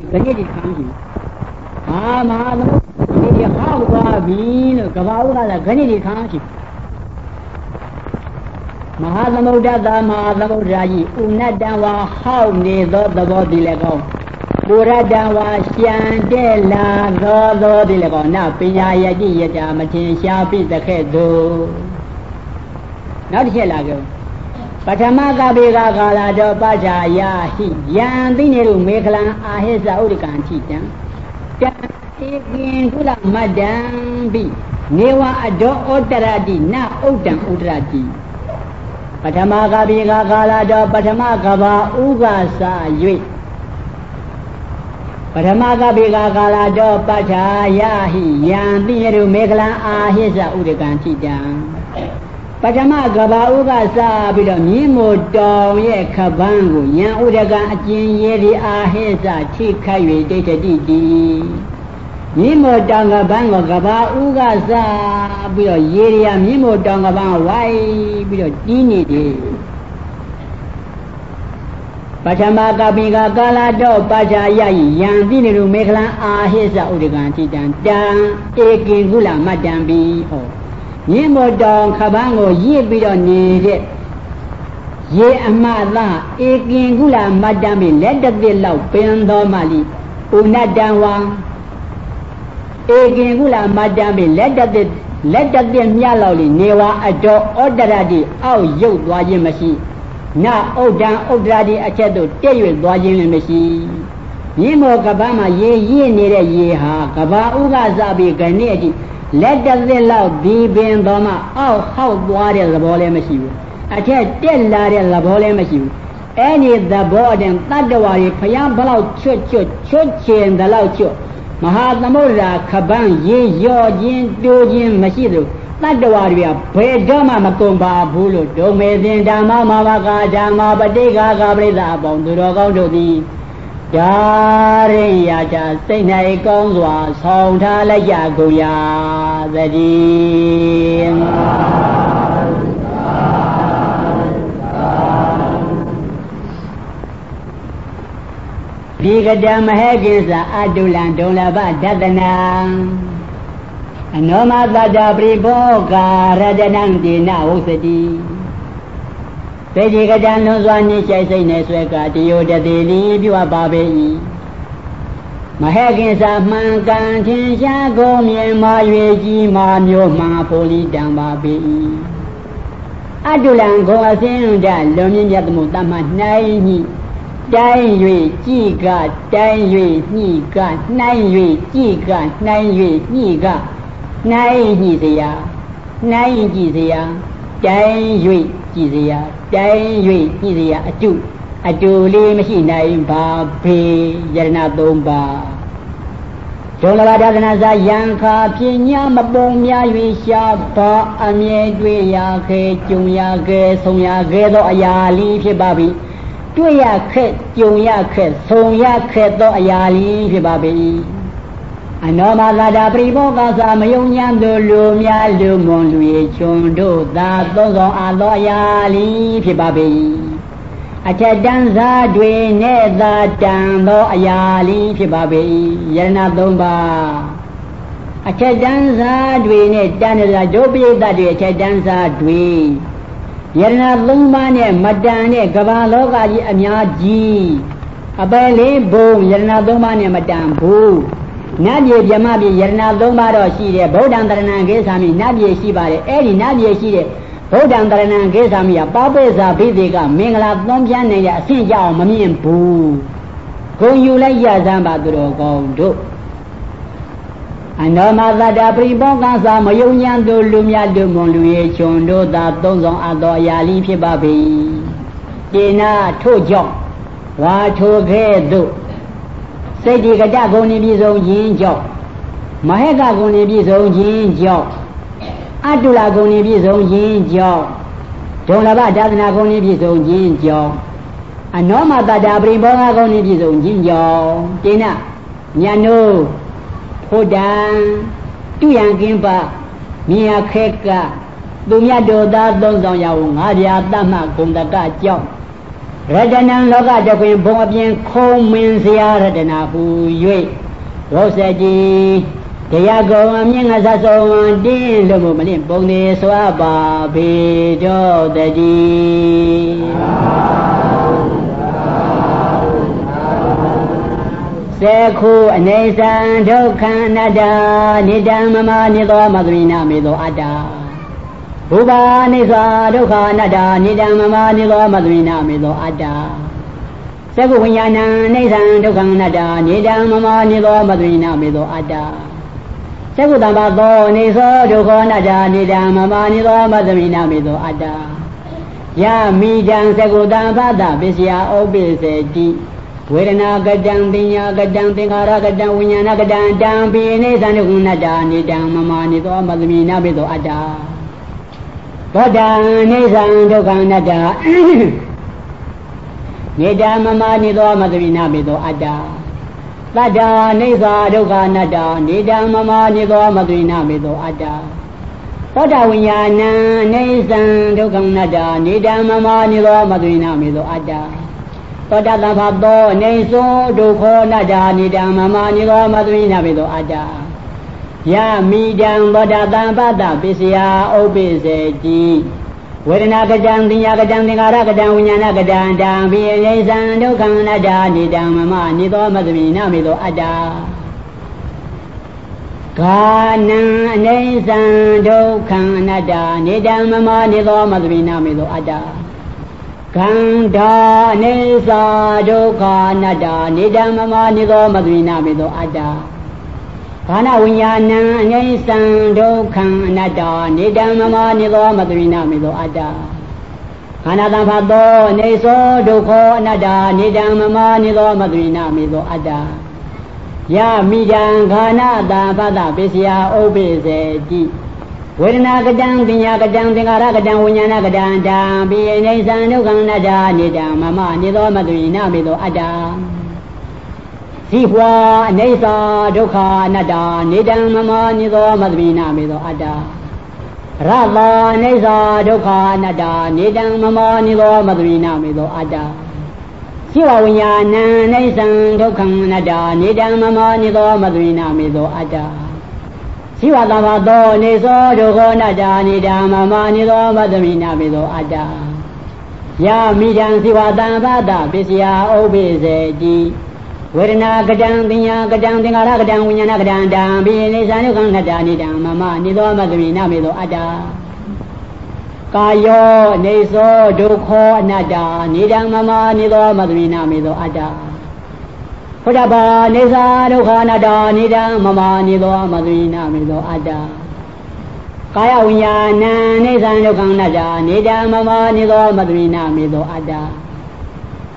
ခဏဒီခံရှိအာမဟာသမုဒ္ဒရာဟောက်သွားပြီလို့ကဘာဥကလည်းခဏဒီခံရှိမဟာသမုဒ္ဒတာမဟာသမုဒ္ဒရာကြီးဥနတံဝါဟောက်နေသောသဘောဒီလည်းကောင်းပုရတံဝါရှံတဲ့လာသောသောဒီလည်းကောင်းနပညာယတိယတာမထင်ရှားပိတခဲ့သူနောက်တစ်ချက်လာကြ ပထမကပိကကာလာတော်ပဇာယာဟိယံသိနေလို့မေခလံအာဟိသဥဒကံချိတံတံဧကင်ကုလမတ္တံပိနေဝအဒောဩတရတိနဥဒ္ဒံဥဒရတိပထမကပိကကာလာတော်ပထမကဘာဥကစာ၍ပထမကပိကကာလာတော်ပဇာယာဟိယံသိနေလို့မေခလံအာဟိသဥဒကံချိတံ ပထမကဘာဥကစားပြီးတော့မြင်းမို့တောင်ရဲ့ခပန်းကိုယံဥဒကအကျင်ရေဒီအာဟိစထိခတ်၍ဒိဋ္ဌတိတိမြင်းမို့တောင်ကပန်းကိုကဘာဥကစားပြီးတော့ရေဒီယာမြင်းမို့တောင်ကပန်းဝိုင်းပြီးတော့တီးနေတယ်ပထမကပိကကာလာတော့ပါချာယယံတိနေလူမေခလံအာဟိစဥဒကံတိတံတံဧကင်ကုလမတ္တံပိဟော မြင့်မော်တောင်ခပန်းကိုရစ်ပြီးတော့နေတဲ့ရေအမသာဧကင်ကုလမတ္တမိလက်တသစ်လောက်ပင်တော်မှလိဥနတံဝံဧကင်ကုလမတ္တမိလက်တသစ်လက်တသစ်မြလောက်လိနေဝါအတော်ဩတရတိအောက်ရုပ်သွားခြင်းမရှိနဥဒ္ဒံဥဒ္ဒရာတိအချက်တို့တက်၍သွားခြင်းလည်းမရှိမြင့်မော်ကပန်းမှာရေရစ်နေတဲ့ရေဟာကဘာဥကစားပြီးခဏအထိ လက်တသစ်လောက်ဒီပင်တော်မှအောက်ဟောက်သွားတဲ့သဘောလည်းမရှိဘူးအထက်တက်လာတဲ့သဘောလည်းမရှိဘူးအဲ့ဒီသဘောအတင်တတ္တဝါတွေဖျားဘလောက်ချွတ်ချွတ်ချွတ်ချင်တဲ့လောက်ချွတ်မဟာသမုဒ္ဒရာခပန်းရေရော့ခြင်းတိုးခြင်းမရှိသလိုတတ္တဝါတွေကဘယ်တော့မှမကုန်ပါဘူးလို့ဒုံမေသင်ဓမ္မမာမကာဓမ္မပဋိက္ခာကပရိသအပေါင်းသူတော်ကောင်းတို့သည် ဒါရိယာချစိတ်၌ကောင်းစွာ ဆောင်ထားလိုက်ကြကုန်ရာသတည်းဒီကတမဟေကိစ္စအတုလံဒုံလဘဒတနာအနောမတတပရိဘောကာရတနံတိနဝုစတိ ပေဒီကတံလွန်စွာနှိစိတ်စိတ်နဲ့ဆွဲကတယောတတိလီပြုအပ်ပါပေ၏မဟေကိစ္စမှန်ကန်ထင်ရှားကုန်မြင်မာ၍ကြီးမာမျိုးမှဖို့လီတံပါပေ၏အတုလံကိုအစင်းတလွန်မြင့်မြတ်မှုတမနိုင်ညိတိုင်း၍ကြည်ကတိုင်း၍ညှိကနှိုင်း၍ကြည်ကနှိုင်း၍ညှိကနှိုင်းညှိစရာနှိုင်းကြည့်စရာ တိုင်း၍ကြည်စရာတိုင်း၍ကြည်စရာအတုအတူလေးမရှိနိုင်ပါဘေယရဏသုံးပါဒုလဘဒါသနာစာယံခာပညာမပုံများ၍ရှားပါအမြဲတွေ့ရခဲကြုံရခဲဆုံရခဲသောအရာလေးဖြစ်ပါပြီတွေ့ရခက်ကြုံရခက်ဆုံရခက်သောအရာလေးဖြစ်ပါပြီ အနောမသာတာပရိဘောကသာမယုံညာသူလူများလူမွန်လူရေချွန်တို့သာသုံးဆောင်အပ်သောအရာလေးဖြစ်ပါပေ၏အထက်တန်းစားတွေနဲ့သာတန်သောအရာလေးဖြစ်ပါပေ၏ယရဏသုံးပါအထက်တန်းစားတွေနဲ့တန်တဲ့ဒုပိဋကတွေအထက်တန်းစားတွေယရဏသုံးပါးနဲ့မတန်တဲ့ကမ္ဘာလောကကြီးအများကြီးအပယ်လေးဘုံယရဏသုံးပါးနဲ့မတန်ဘူး နတ်ပြည်မြမပြည်ယရဏသုံးပါးတော့ရှိတယ်ဗုဒ္ဓံတရဏံကိသာမိနတ်ပြည်ရှိပါတယ်အဲ့ဒီနတ်ပြည်ရှိတဲ့ဗုဒ္ဓံတရဏံကိသာမိကပါပိဇာဘိသေကမင်္ဂလာသွန်ပြနေတဲ့အဆင့်ကြအောင်မမြင်ဘူးဂုံယူလိုက်ရစမ်းပါသူတော်ကောင်းတို့အနောမသတ္တပရိဘောကသာမယုံညာတို့လူမြတ်တို့မွန်လူရဲ့ချွန်တို့သာသုံးဆောင်အပ်သောအရာလေးဖြစ်ပါပေ။ကျေနာထို့ကြောင့်ဝါထိုခဲ့သို့ စိတ်ဒီကတဂုံနေပြည်စုံခြင်းကြောင့်မဟက်ကဂုံနေပြည်စုံခြင်းကြောင့်အတုလဂုံနေပြည်စုံခြင်းကြောင့်ဒုံလဘဒါသနာဂုံနေပြည်စုံခြင်းကြောင့်အနောမတတာပရိဘောဂဂုံနေပြည်စုံခြင်းကြောင့်တေနညာနိုးဖို့တံတုယံကင်းပါမြင်ရခဲကသူမြတ်တော်သားသုံးဆောင်ရအောင်ငါးပြာတတ်မှဂုံတကကြောင့် ရတနံလောကတခွင်ဘုံအပြင်ခုံမင်းစရာရတနာဟူ၍ဝေါစတိတရားကုံအမြင့်ငါသဆုံးတင်းလို့မလင့်ပုံနေစွာပါဘေတော်တည်းစေခုအနေဆံဒုက္ခအနတ္တနိတံမမနိသောမသရိနာမေသောအတ္တ ဘုဘာနိသဒုက္ခအနတ္တနိတံမမနိသောမသရိနာမေသောအတ္တသကုဝိညာဏအိသံဒုက္ခအနတ္တနိတံမမနိသောမသရိနာမေသောအတ္တသကုတံဘာသောနေသောဒုက္ခအနတ္တနိတံမမနိသောမသရိနာမေသောအတ္တယမိတံသကုတံဘာတပစ္စယဥပ္ပိစေတိဝေဒနာကတံပညာကတံသင်္ခါရကတံဝိညာဏကတံတံပိနေသံဒုက္ခနတ္တာနိတံမမနိသောမသမိနာပိသောအတ္တ သောတံနေသံဒုက္ခနတ္တာနိတံမမနိသောမသမိနာပိသောအတ္တသတ္တာနေသာဒုက္ခနတ္တာနိတံမမနိသောမသမိနာပိသောအတ္တသောတဝိညာဏနေသံဒုက္ခနတ္တာနိတံမမနိသောမသမိနာပိသောအတ္တသောတတဖသောနေသောဒုက္ခနတ္တာနိတံမမနိသောမသွိနာပိသောအတ္တ ယမိတံသောတတံပတ္တပစ္စယဥပ္ပိစေတိဝေဒနာကတံသိညာကတံသင်္ခါရကတံဝိညာဏကတံတံဘိအိသံဒုက္ခနတ္တာနိတံမမနိသောမသမိနာမိသောအတ္တကာနံအနေသံဒုက္ခအနတ္တနိတံမမနိသောမသမိနာမိသောအတ္တခန္ဓာနေသာဒုက္ခအနတ္တနေတမမနေသောမသွိနာမေသောအတ္တ ခန္ဓာဝိညာဏံအနေသံဒုက္ခအနတ္တနေတမမနေသောမသွိနာမေသောအတ္တခန္ဓာတံဖတ်သောနေသောဒုက္ခအနတ္တနေတမမနေသောမသွိနာမေသောအတ္တယမိတံခန္ဓာတံဖတ်တာပစ္စယဥပ္ပိစေတိဝေဒနာကတံပညာကတံသင်္ခါရကတံဝိညာဏကတံတံပိယနေသံဒုက္ခနတ္တာနေတံမမနေသောမသွိနာမေသောအတ္တ ဇိဝါအနေသာဒုက္ခအနတ္တနေတံမမနေသောမသွိနာမေသောအတ္တရတာအနေသာဒုက္ခအနတ္တနေတံမမနေသောမသွိနာမေသောအတ္တဇိဝဝိညာဏအနေသံဒုက္ခအနတ္တနေတံမမနေသောမသွိနာမေသောအတ္တိဝတဘာသောနေသောဒုက္ခနာတာနေဓမ္မမနေသောမသမိနာပေသောအတ္တယမိတံစိဝတံဘာတပစ္စယဥပ္ပိစေတိ ဝေဒနာကတံပညာကတံသင်္ခါရကတံဝိညာဏကတံတံဘိနေသံယုခံနတာနေဓမ္မမနေသောမသမိနာပေသောအတ္တကာယောနေသောဒုက္ခအနတ္တနေဓမ္မမနေသောမသမိနာမေသောအတ္တဘုဒ္ဓဘာနေသာဒုက္ခနာတာနိဒံမမနေသောမသွိနာမေသောအတ္တကာယဝိညာဏနေသံဒုက္ခနာတာနိဒံမမနေသောမသွိနာမေသောအတ္တ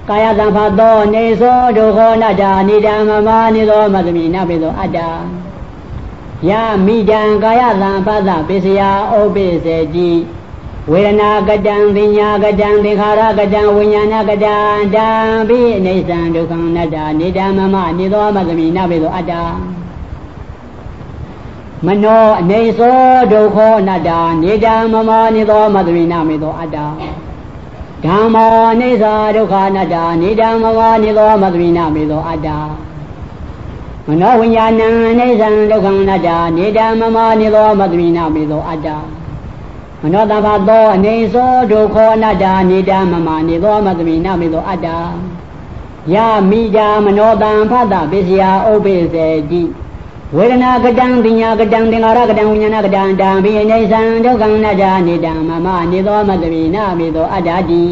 ကာယသံဖတ်သောနေသောဒုက္ခနာတာနိဒံမမနေသောမသွိနာမေသောအတ္တယမိတံကာယသံဖတ်သပစ္စယဥပ္ပိစေတိဝေဒနာကတံပညာကတံသင်္ခါရကတံဝိညာဏကတံတံဘိအိသံဒုက္ခနတ္တနေတမမနေသောမသမိနဘေသောအတ္တမနောအနေသောဒုက္ခအနတ္တနေတမမနေသောမသမိနမေသောအတ္တ ဓမ္မောအနေသာဒုက္ခအနတ္တနေတမမနေသောမသမိနမေသောအတ္တမနောဝိညာဏအနေသံဒုက္ခအနတ္တနေတမမနေသောမသမိနမေသောအတ္တမနောတဘာသောအနေသောဒုက္ခအနတ္တနေတမမနေသောမသမိနမေသောအတ္တယမိတာမနောတံဖတ်တာပစ္စယဥပ္ပိစေတိ ဝေဒနာကတံပညာကတံသင်္ခါရကတံဝိညာဏကတံတံဘိနေသံဒုက္ခအနတ္တနေတမမနေသောမသမိနမေသောအတ္တတိ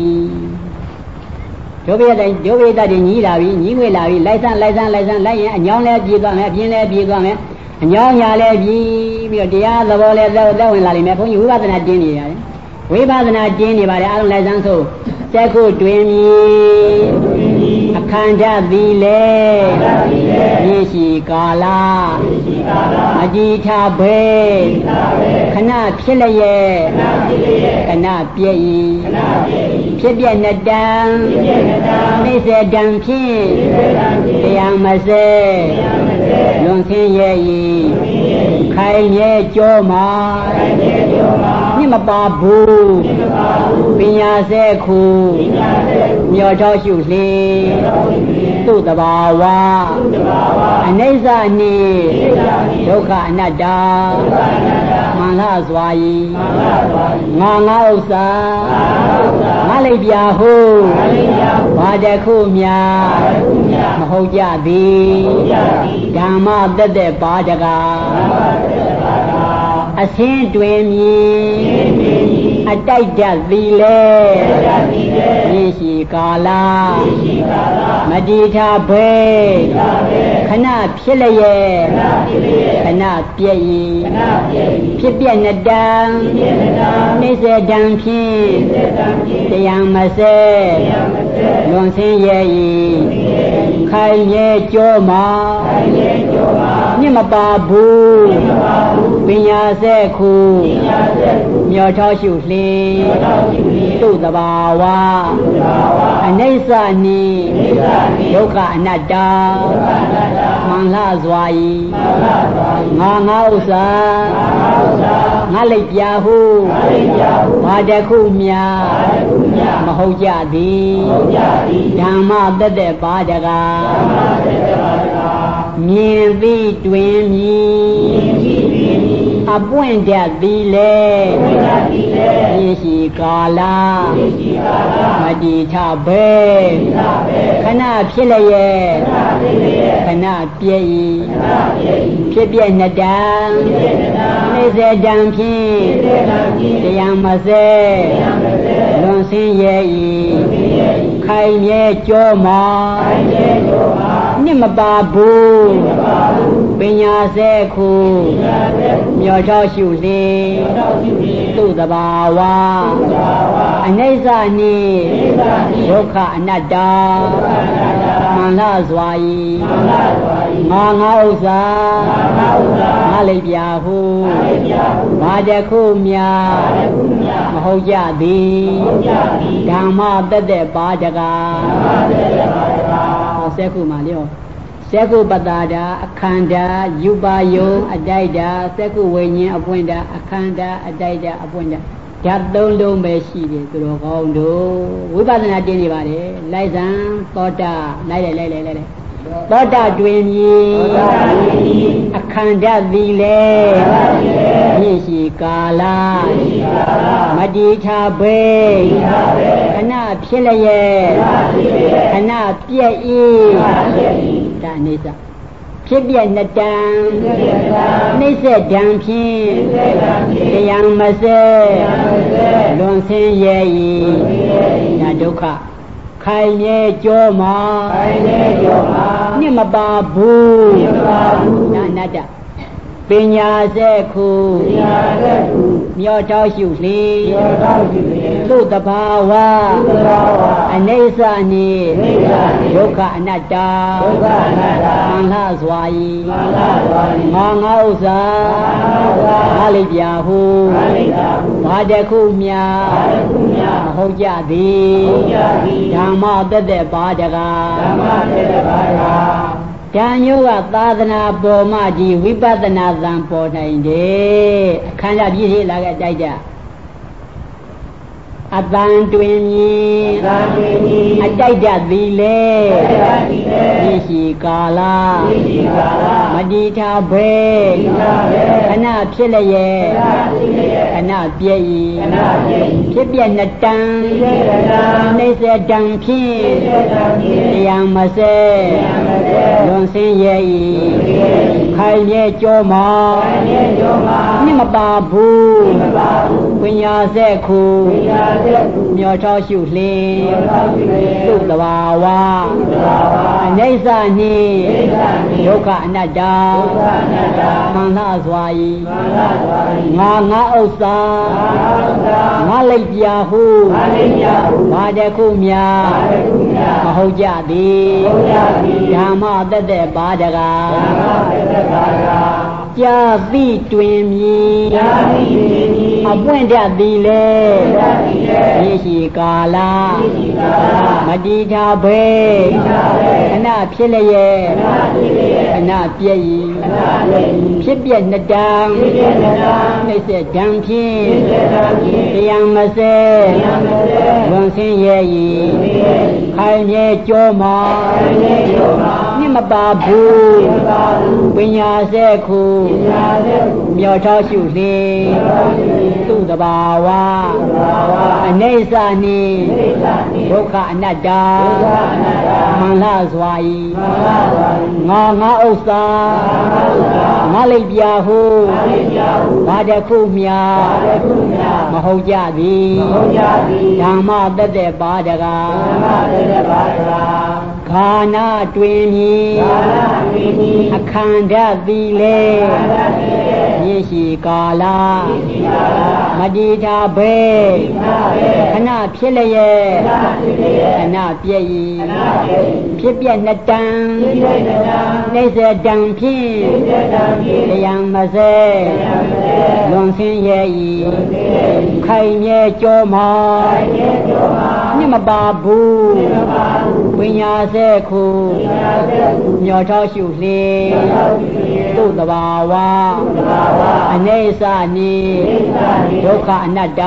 ဒုဗေဒဒုဗေဒတိညီးလာပြီညီးငွေလာပြီလိုက်ဆန်းလိုက်ဆန်းလိုက်ဆန်းလိုက်ရင်အညောင်းလဲပြေးသွားမယ်အပြင်းလဲပြေးသွားမယ်အညောင်းညာလဲပြီးပြီးတော့တရားသဘောလဲသက်သက်ဝင်လာလိမ့်မယ်ဘုန်းကြီးဝိပဿနာတင်းနေရတယ်ဝိပဿနာတင်းနေပါတယ်အားလုံးလိုက်စမ်းဆိုစက်ခုတွင်မြည်အခန္ဓာသည်လေ ရေရှိကာလအကြည်ထဘေခဏဖြစ်လျက်ခဏပြည့်ဤဖြစ်ပြနှစ်တန်နှိစ္စတံဖြင့်တရားမစဲလွန်ဆင်းရဲ့ဤခိုင်မြဲကြောမှာမြင့်မပါဘူးပညာစဲခုမြော်ထောရှုလေ သူ့တဘာဝအနိစ္စနိဒုက္ခအနတ္တမန္လစွာဤငါငါဥစ္စာငါလိုက်ပြဟုဘာတခုမြမဟုတ်ကြသည်ဓမ္မတက်တဲ့ပါတကားအစင်းတွင်မြည်အတိုက်တတ်သည်လေ ရရှိကာလမတိထာဘေခဏဖြစ်လျက်ခဏပြည့်ဤဖြစ်ပြနတံနေစေတံဖြင့်တရားမစဲလွန်ဆင်းရဲ့ဤခိုင်မြဲကြောမှာ မြင့်မပါဘူးပညာစက်ခုမြော်ထောရှုလှေသူ့တဘာဝအနိစ္စနိဒုက္ခအနတ္တမန္လစွာဤငါငါဥစ္စာငါလိုက်ပြဟုဘာတခုမြမဟုတ်ကြသည်ဓမ္မတက်တဲ့ပါတကား မြင်သည်တွင်မြည်အပွင့်တတ်သည်လေရေရှိကာလမတိထဘေခဏဖြစ်လျက်ခဏပြည့်ဤဖြစ်ပြနှစ်တံနေစေတံဖြင့်တရားမစဲလွန်ဆင်းရဲ့ဤခိုင်မြဲကြောမှာ နှစ်မပါဘူးပညာစဲခုမြော်ချောရှုလေသူ့တဘာဝအနိစ္စနိဒုက္ခအနတ္တမန္လစွာဤငါငါဥစ္စာငါလိုက်ပြဟုဘာတခုမြမဟုတ်ကြသည်ဓမ္မတက်တဲ့ပါတကား ဆက်ခုမှလျောစက္ကုပတာဒာအခန္ဓာယူပါယုံအတိုက်တာစက္ကုဝိညာဉ်အပွင့်တာအခန္ဓာအတိုက်တာအပွင့်တာဓာတ်သုံးလုံးပဲရှိတယ်သူတော်ကောင်းတို့ဝိပဿနာတင်နေပါတယ်လိုက်စံသောတာလိုက်လိုက်လိုက်လိုက်လိုက်သောတာတွင်မြည်အခန္ဓာသည်လေမြင့်ရှိကာလမတိထာဘေခဏ ဖြစ်လျက်ခဏပြည့်ဤဒါအိသဖြစ်ပြနှစ်တံနှိစ္စဒံဖြင့်တရားမစဲလွန်ဆင်းရဲ့ဤဒါဒုက္ခခိုင်မြဲကြောမှာခိုင်မြဲကြောမှာနှစ်မပါဘူးနှစ်မပါဘူးဒါအနတ္တ ပညာစက်ခုပညာစက်ခုမြောထောက်ရှုလေမြောထောက်ရှုလေသုတဘာဝသုတဘာဝအနိစ္စနိနိစ္စနိဒုက္ခအနတ္တဒုက္ခအနတ္တမန္လစွာယီမန္လစွာယီငါငါဥစ္စာငါဥစ္စာငါလိပြဟုငါလိပြဟုဘာတခုမြဘာတခုမြမဟုတ်ကြသည်ဟုတ်ကြသည်ဓမ္မတက်တဲ့ဘာတကားဓမ္မတက်တဲ့ဘာတကား ဓာညိုကသာသနာပေါ်မှဒီဝိပဿနာသံပေါ်နိုင်တယ်အခန္ဓာပြည့်စုံလာခဲ့တိုက်ကြ အတန်တွင်မြည်အတန်တွင်မြည်အတိုက်တသည်လေအတိုက်တသည်လေဒီရှိကာလဒီရှိကာလမတိထာဘေမတိထာဘေခဏဖြစ်လျက်ခဏဖြစ်လျက်ခဏပြည့်ဤခဏပြည့်ဤဖြစ်ပြနှစ်တန်ဖြစ်ပြနှစ်တန်နေစေတံဖြင့်နေစေတံဖြင့်တရားမစဲတရားမစဲလွန်ဆင်းရဲ့ဤခိုင်မြဲကြောမှာခိုင်မြဲကြောမှာနှစ်မပါဘူးနှစ်မပါဘူးပညာစက်ခုပညာမြော်ထောရှုလှင်းသုတဘာဝအနိစ္စနှင့်ဒုက္ခအနတ္တမန္တစွာဤငါငါဥစ္စာငါလိုက်ပြဟုဘာတခုမြမဟုတ်ကြသည်ဓမ္မတက်တဲ့ပါတကား ကြာတိတွင်မြည်အပွင့်တတ်သည်လေရရှိကာလမတိထာဘေခဏဖြစ်လျက်ခဏဏပြည့်ဤဖြစ်ပြနှစ်တံနှိစ္စဒံဖြင့်တရားမစဲဝန်ဆင်းရဲ့ဤခိုင်မြဲကြောမှာနှစ်မ ပါဘူးပညာစဲခုမြော်ထောရှုလေသူတဘာဝအနေဆာနိဒုက္ခအနတ္တမန္လစွာဤငါငါဥစ္စာငါလိုက်ပြဟုဘာတခုမြာမဟုတ်ကြသည်ဓမ္မတသက်ပါတကား ခန္ဓာတွင်မြည်အခန္ဓာသည်လေရရှိကာလမတိထာဘေခဏဖြစ်လျက်ခဏပြည့်ဤဖြစ်ပြနှစ်တန်နေစတံဖြင့်တရားမစဲလွန်ဆင်းရဲ့ဤခိုင်မြဲကြောမှာနှစ်မပါဘူးပ ညာစဲခုမြော်ထောရှုလေသူ့တဘာဝအနေဆာနိဒုက္ခအနတ္တ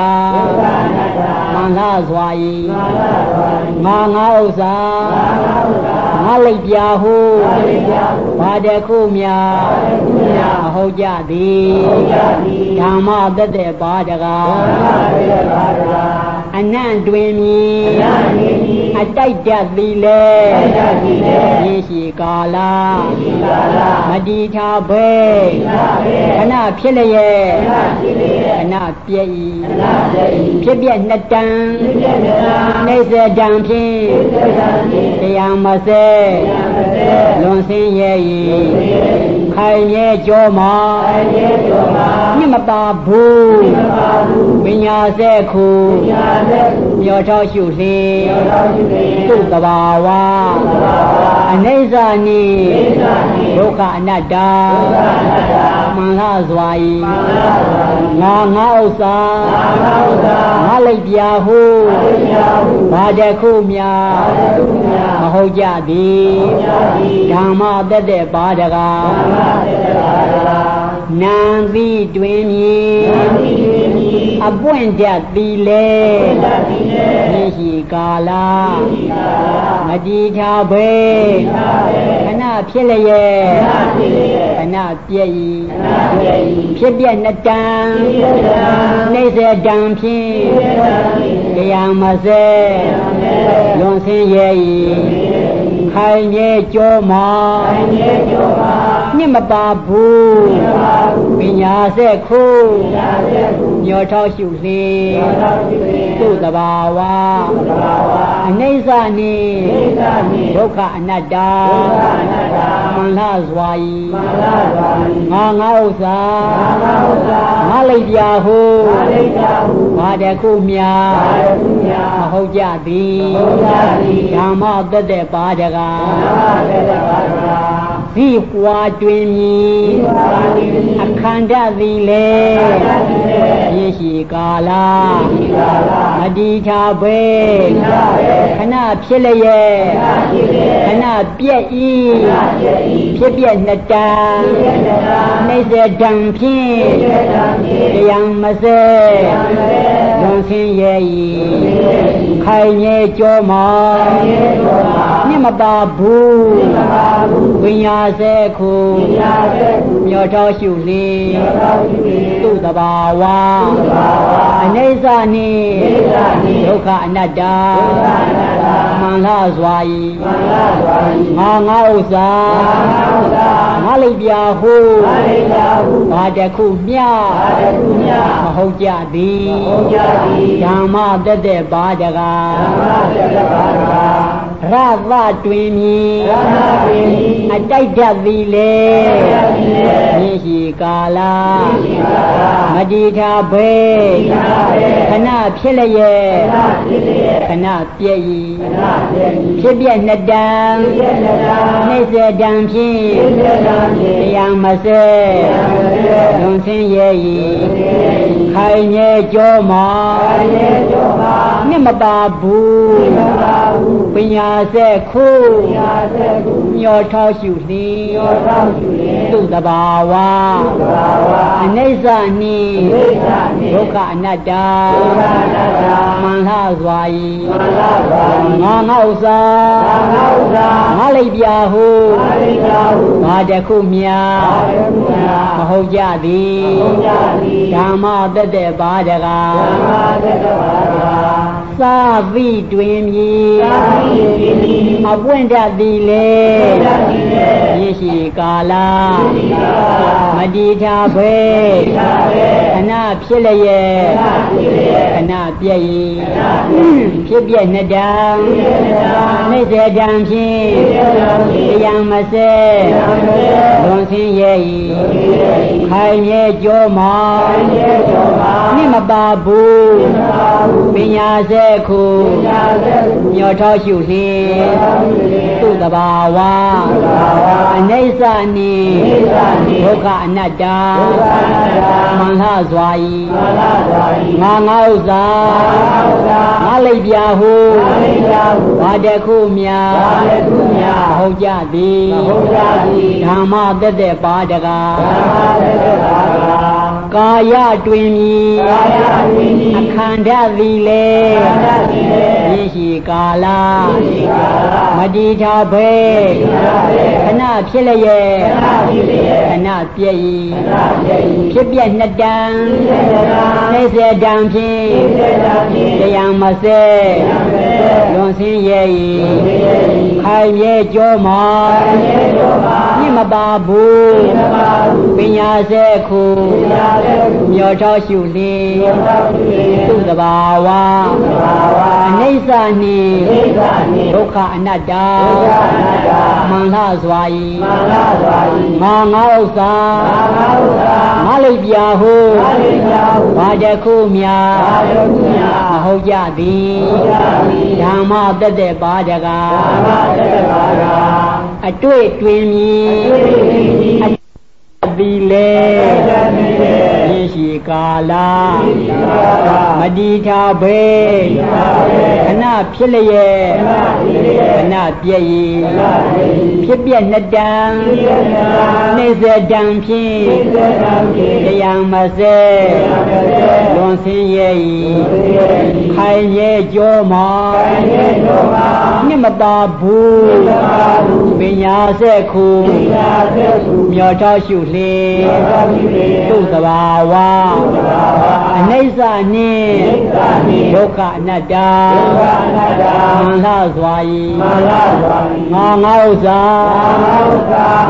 မန္လစွာဤငါငါဥစ္စာငါလိုက်ပြဟုဘာတခုမြာမဟုတ်ကြသည်ဓမ္မတသက်ပါတကားအနံ့တွင်မြည် အတိုက်တတ်သည်လေရေရှိကာလမတိထာဘေခဏဖြစ်လျက်ခဏပြည့်ဤဖြစ်ပြနှစ်တန်နေစတံဖြင့်တရားမစဲလွန်ဆင်းရဲ့ဤခိုင်မြဲကြောမှာ မြင့်မပါဘူးပညာစဲခုမြော်ထောရှုလေသူ့တဘာဝအနေဆာနိဒုက္ခအနတ္တမန္လစွာဤငါငါဥစ္စာငါလိုက်ပြဟုဘာတခုမြာမဟုတ်ကြသည်ဓမ္မတသက်ပါတကား နံတိတွင်မြည်အပွင့်တတ်သည်လေမြရှိကာလမတိထာဘေခဏဖြစ်လျက်ခဏပြည့်ဤဖြစ်ပြနှစ်တံနေစေတံဖြင့်တရားမစဲလွန်ဆင်းရဲ့ဤခိုင်မြဲကြောမှာ နှစ်မပါဘူးပညာစက်ခုညောထောရှုလေသူ့တဘာဝအနေဆာနိဒုက္ခအနတ္တမန္လစွာဤငါငါဥစ္စာငါလိုက်ပြဟုဘာတခုမြာမဟုတ်ကြသည်ဓမ္မတသက်ပါတကား ဇိပွားတွင်မြည်အခန္ဓာသည်လေရရှိကာလမတိထာဘေခဏဖြစ်လျက်ခဏပြည့်ဤဖြစ်ပြနှစ်တံနှိစ္စတံဖြင့်တရားမစဲလွန်ဆင်းရဲ့ဤခိုင်မြဲကြောမှာ မြင့်မပါဘူးဝိညာစဲခုမြော်တော်ရှုလေသူ့တဘာဝအနေဆာနိဒုက္ခအနတ္တမန္လစွာဤငါငါဥစ္စာငါလိုက်ပြဟုဘာတခုမြမဟုတ်ကြသည်ဓမ္မတသက်ပါတကား ရသတွင်မြည်အတိုက်တတ်သည်လေမြည်ရှိကာလမတိထာဘေခဏဖြစ်လျက်ခဏပြည့်ဤဖြစ်ပြနှစ်တံနှိစ္စတံဖြင့်တရားမစဲလွန်ဆင်းရဲ့ဤခိုင်မြဲကြောမှာ နှစ်မပါဘူးပညာဆက်ခုညောထောက်ရှုလီသူတဘာဝအနိစ္စနိဒုက္ခအနတ္တမန္လစွာဤငါငါဥစ္စာငါလိုက်ပြဟုဘာတခုမြာမဟုတ်ကြသည်ဓမ္မတသက်ပါတကားသာပိတွင်မြည်အပွင့်တတ်သည်လေရရှိကာလမတိထာဖေခ ဏဖြစ်လျက်ခဏပြည့်၏ဖြစ်ပြနှစ်တံနှိစေတံဖြင့်တရားမစဲလွန်ဆင်းရဲ့၏ခိုင်မြဲကြောမောနိမပါဘူးပညာစေခုညောထောရှုလင်း သူတဘာဝအနိစ္စနိဒုက္ခအနတ္တမန္ဟစွာဤငါငါဥစ္စာငါလိုက်ပြဟုဘာတခုမြာဟုတ်ကြသည်ဓမ္မတက်တဲ့ပါတကားကာယတွင်မြည်အခန္ဓာသည်လေ ရရှိကာလမတိထာဘေခဏဖြစ်လျက်ခဏပြည့်၏ဖြစ်ပြနှစ်တန်နေစေတံဖြင့်တရားမစဲလွန်ဆင်းရဲ့၏ခိုင်မြဲကြောမှာ မြင့်မပါဘူးပညာစေခုမျောထောရှုလင်းသူတဘာဝအနိစ္စနှင့်ဒုက္ခအနတ္တမန္လစွာဤငါငါဥစ္စာငါလိပ်ပြဟုဘာတခုမြာမဟုတ်ကြသည်ဓမ္မတက်တဲ့ပါတကား အတွေ့တွင်မြည်သည်လေရေရှိကာလမတိထာဘေခဏဖြစ်လျက်ခဏပြည့်၏ဖြစ်ပြနှစ်တံနေစတံဖြင့်တရားမစဲလွန်ဆင်းရဲ့၏ခိုင်ရဲ့ကြောမော နှစ်မပါဘူးပညာဆက်ခုမျောထောရှုလင်းသူ့သဘာဝအနိစ္စနှင့်ဒုက္ခအနတ္တမန္လစွာဤငါငါဥစ္စာ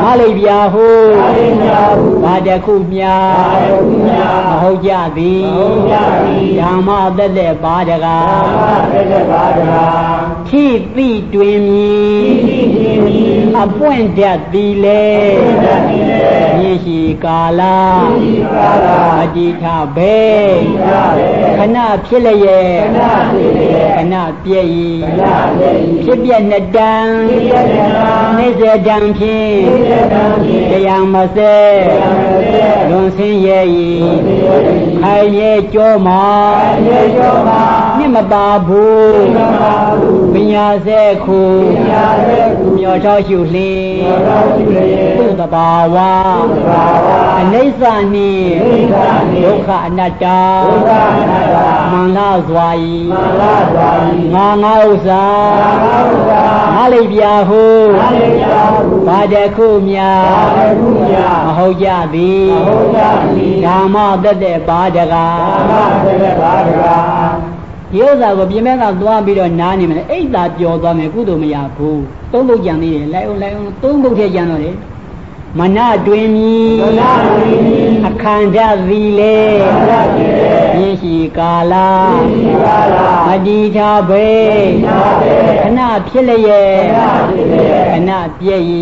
ငါလိပ်ပြဟုဘာတခုမြာမဟုတ်ကြသည်ဓမ္မသက်သက်ပါတကားထိတိတွင်မြည်အပွင့်တတ်သည်လေရေရှိကာလအတိထဘေခဏဖြစ်လျက်ခဏပြည့်၏ဖြစ်ပြနှစ်တန်နေစေတံဖြင့်တရားမစဲလွန်ဆင်းရဲ့၏ခိုင်ရဲ့ကြောမောနှစ် မပါဘူးပညာစေခုမျောထောက်ရှုလင်းသူ့တဘာဝအနိစ္စနှင့်ဒုက္ခအနတ္တမန္လစွာဤငါငါဥစ္စာငါလိပ်ပြဟုဘာတခုမြာမဟုတ်ကြသည်ဓမ္မတက်တဲ့ပါတကား ဒီဥစ္စာကိုပြင်မဲ့ကသွားပြီးတော့နားနေမယ်အိတ်သာပျော်သွားမယ်ကုသိုလ်မရဘူးသုံးပုတ်ကြံသေးတယ်လိုက်အောင်လိုက်အောင်သုံးပုတ်ထဲကြံတော့တယ် မနတွင်မြည်အခန္ဓာသီလေရရှိကာလမတိထာဘေခဏဖြစ်လျက်ခဏပြည့်၏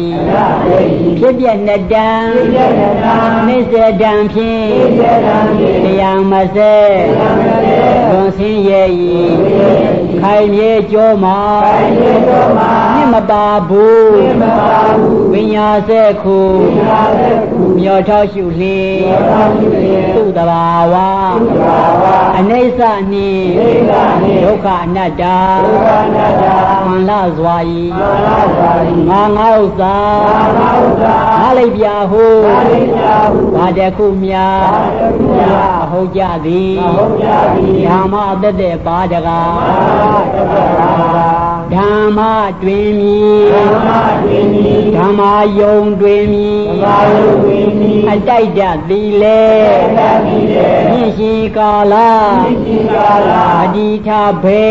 ဖြစ်ပြနှစ်တံနေစေတံဖြင့်တရားမစဲလွန်ဆင်းရဲ့၏ခိုင်မြဲကြောမှာ မြင့်မပါဘူးမြင်မပါဘူးပညာဆက်ခုပညာတဲ့ခုမြော်ထောက်ရှုလင်းမြော်ထောက်ရှုလျင်သူ့တဘာဝသူ့တဘာဝအနိစ္စနှင့်အနိစ္စနှင့်ဒုက္ခအနတ္တဒုက္ခအနတ္တမှန်လာစွာဤမာနသာရိငါငါဥစ္စာသာမဥဒ္ဒါငါလိုက်ပြဟုသာရိယာဟုဘာတခုမြာဘာတခုမြာမဟုတ်ကြသည်မဟုတ်ကြသည်ဓမ္မအသက်တဲ့ပါတကားမာနတတ္တရာ ဓမ္မတွင်မြည်ဓမ္မတွင်ဤဓမ္မယုံတွင်မြည်ဓမ္မယုတွင်ဤအတိုက်တသည်လေသတ္တိလေမြင့်ရှိကာလသိတိကာလအဒီထာဘေ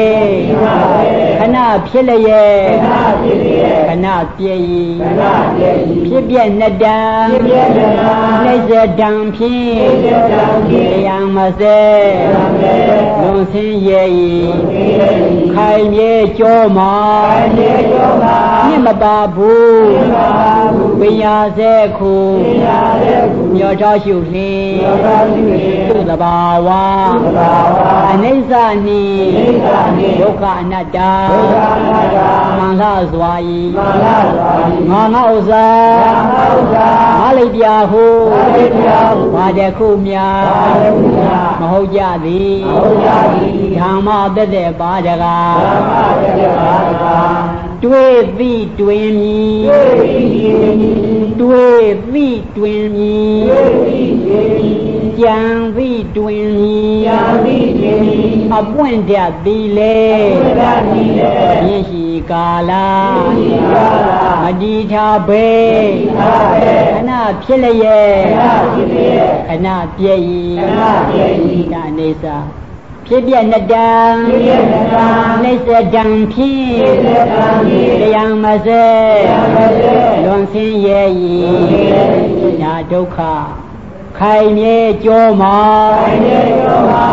သာဝေခဏဖြစ်လျက်ခဏဖြစ်လျက်ခဏပြည့်၏ခဏပြည့်၏ဖြစ်ပြက်နှစ်တံဖြစ်ပြက်နှစ်တံနှိစ္စတံဖြင့်နှိစ္စတံဖြင့်တရားမစဲတရားမစဲလွန်ဆင်းရဲ့သိလေ၏ခိုင်မြဲကြောမှာအကျေယောသာမြင့်မပါဘူးမြင့်မပါဘူးပညာစဲခုပညာတဲ့ခုမြော်တော်ရှုလင်းယောသာရှိလေသူ့တဘာဝသဘာဝအနိစ္စနှင့်အနိစ္စနှင့်ဒုက္ခအနတ္တဒုက္ခအနတ္တ မှန်လာစွာဤမာနသာရိငါငါဥစ္စာသာမဥဒ္ဒါငါလိုက်ပြဟုသာရိယာဟုဘာတခုမြာဘာတခုမြာမဟုတ်ကြသည်မဟုတ်ကြသည်ဓမ္မသက်တဲ့ပါတကားဓမ္မတတ္တရာသာတွေ့သိတွင်မြည်တွေ့ပြီးခြင်းဤတွေ့သိတွင်မြည်တွေ့ပြီးခြင်းဤကြံသိတွင်မြည်ယာတိခြင်းဤအပွင့်တတ်သည်လေသတ္တိလေမြင့်ရှိ ကာလမြင့်ရှိကာလမတိထာဘေသာဝေခဏဖြစ်လျက်ခဏဖြစ်လျက်ခဏပြည့်၏ခဏပြည့်၏ဒါနေစာဖြစ်ပြနှစ်တံဖြစ်ပြနှစ်တံနှိစ္စတံဖြင့်နှိစ္စတံဖြင့်တရားမစဲတရားမစဲလွန်ဆင်းရဲ့လွန်ဆင်းရဲ့၏ဒါဒုက္ခခိုင်မြဲကြောမှာခိုင်မြဲကြောမှာ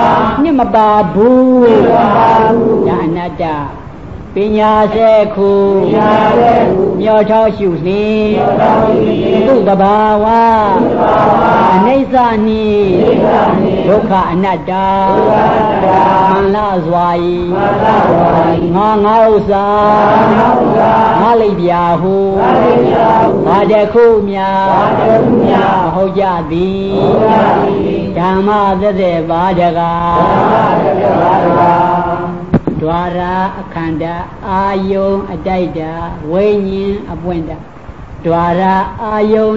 မြင့်မပါဘူးမြင့်မပါဘူးဒါအနတ္တ ပညာစဲခုပညာတဲ့ခုမြော်ထောက်ရှုလင်းယောသာရှိလေသူ့တဘာဝသဘာဝအနိစ္စနှင့်နိစ္စနှင့်ဒုက္ခအနတ္တဒုက္ခအနတ္တမှန်လာစွာ၏မာနသာရိငါငါဥစ္စာသာမဥဒ္ဒါငါလိုက်ပြဟုသာရိယာဟုဘာတခုမြာဘာတခုမြာမဟုတ်ကြသည်မဟုတ်ကြသည်ဓမ္မသက်သက်ပါတကားဓမ္မတတ္တရာသာ ဒွါရအခန္ဓာအာယုံအတိုက်တာဝိညာဉ်အပွင့်တာဒွါရအာယုံ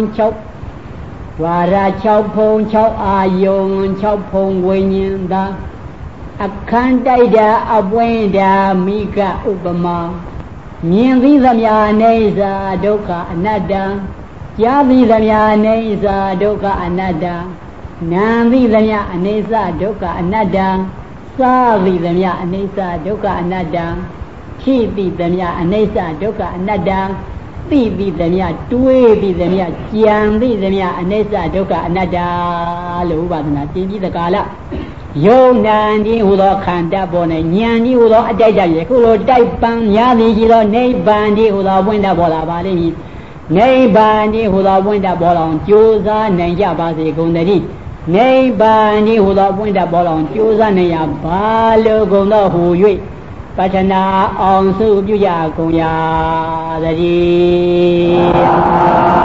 6ဒွါရ6ဖုံ6အာယုံ6ဖုံဝိညာဉ်သာအခန်းတိုက်တာအပွင့်တာမိကဥပမာမြင်သိသမျှအိဋ္ဌာဒုက္ခအနတ္တကြားသိသမျှအိဋ္ဌာဒုက္ခအနတ္တနာသိသမျှအိဋ္ဌာဒုက္ခအနတ္တ သာသိသမျှအိဋ္ဌာဒုက္ခအနတ္တခိသိသမျှအိဋ္ဌာဒုက္ခအနတ္တသိသိသမျှတွေးသိသမျှကြံသိသမျှအိဋ္ဌာဒုက္ခအနတ္တလို့ဥပဒနာသင်ပြီးတကာလယုံနာတိဟူသောခန္ဓာပေါ်၌ဉာဏ်ဒီဟူသောအတိုက်တရခုလိုတိုက်ပံများသည်ရှိသောနိဗ္ဗာန်ဒီဟူသောဝိန္ဒပေါ်လာပါလိမ့်မည်နိဗ္ဗာန်ဒီဟူသောဝိန္ဒပေါ်လောင်ကြိုးစားနိုင်ကြပါစေကုန်သတည်း နိဗ္ဗာန်ဒီဟူသောဝိန္ဒပေါ်လောင်ကြိုးစားနိုင်ရဘာလို့ကုန်သောဟူ၍ပတ္ထနာအောင်စုပြုကြကုန်ရာသတည်း